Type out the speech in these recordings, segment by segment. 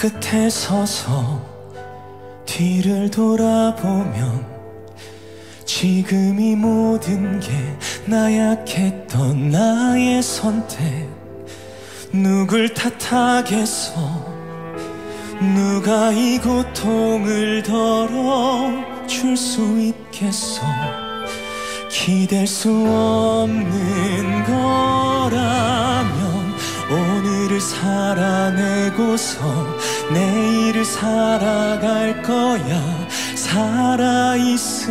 끝에 서서 뒤를 돌아보면 지금 이 모든 게 나약했던 나의 선택. 누굴 탓하겠어? 누가 이 고통을 덜어줄 수 있겠어? 기댈 수 없는 거라면 오늘을 살아내고서 내일을 살아갈 거야. 살아있으니까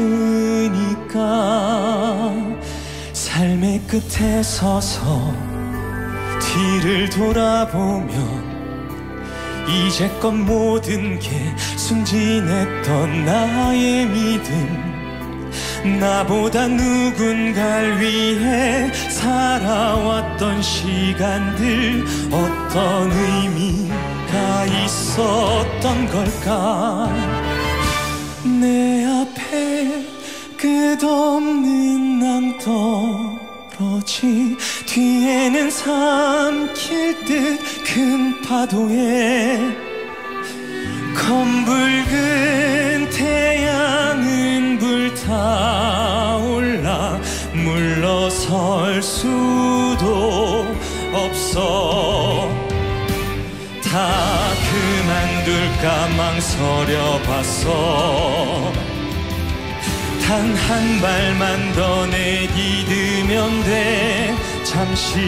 삶의 끝에 서서 뒤를 돌아보면 이제껏 모든 게 순진했던 나의 믿음 나보다 누군가를 위해 시간들 어떤 의미가 있었던 걸까? 내 앞에 끝없는 낭떠러지 뒤에는 삼킬 듯 큰 파도에 검붉은 태양은 불타올라 물러 설 수도 없어. 다 그만둘까 망설여 봤어. 단 한 발만 더 내디디면 돼. 잠시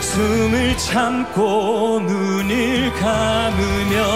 숨을 참고 눈을 감으면